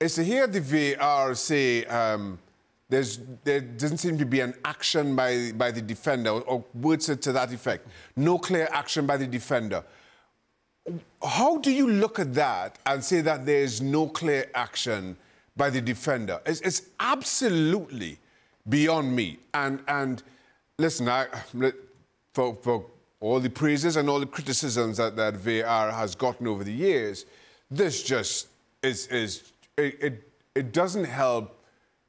is to hear the VAR say um, there's, there doesn't seem to be an action by, by the defender, or, or words to that effect. No clear action by the defender. How do you look at that and say that there is no clear action by the defender? It's, it's absolutely beyond me. And, and listen, I, for, for all the praises and all the criticisms that, that VAR has gotten over the years, this just is, is it, it, it doesn't help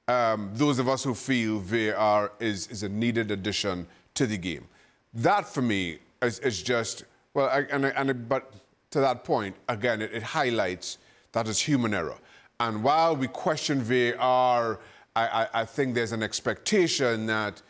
um, those of us who feel VAR is, is a needed addition to the game. That, for me, is, is just, well, I, and, and, but to that point, again, it, it highlights that it's human error. And while we question VAR, I, I, I think there's an expectation that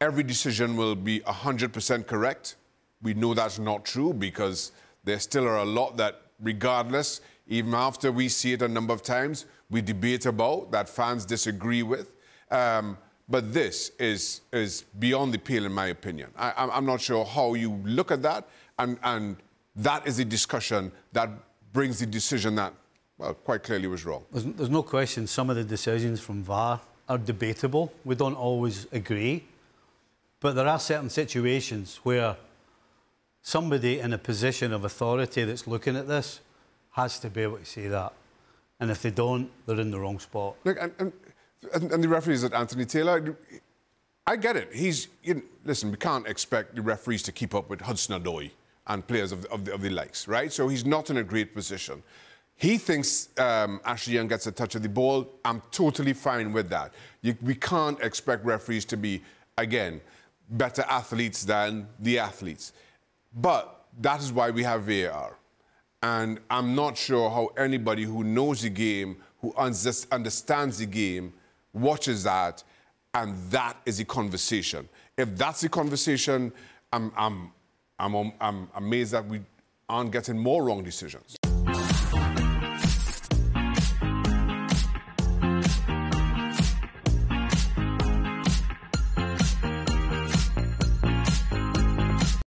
every decision will be 100% correct. We know that's not true because there still are a lot that, regardless, even after we see it a number of times, we debate about, that fans disagree with. Um, but this is, is beyond the pale, in my opinion. I, am not sure how you look at that, and, and that is a discussion that brings the decision that, well, quite clearly was wrong. There's, there's no question some of the decisions from VAR are debatable. We don't always agree. But there are certain situations where somebody in a position of authority that's looking at this has to be able to say that. And if they don't, they're in the wrong spot. Look, and, and, and the referees at Anthony Taylor, I get it. He's you know, listen. We can't expect the referees to keep up with Hudson Odoi and players of, of, the, of the likes, right? So he's not in a great position. He thinks um, Ashley Young gets a touch of the ball. I'm totally fine with that. You, we can't expect referees to be, again, better athletes than the athletes. But that is why we have VAR. And I'm not sure how anybody who knows the game, who understands the game, watches that, and that is a conversation. If that's the conversation, I'm, I'm, I'm, I'm amazed that we aren't getting more wrong decisions.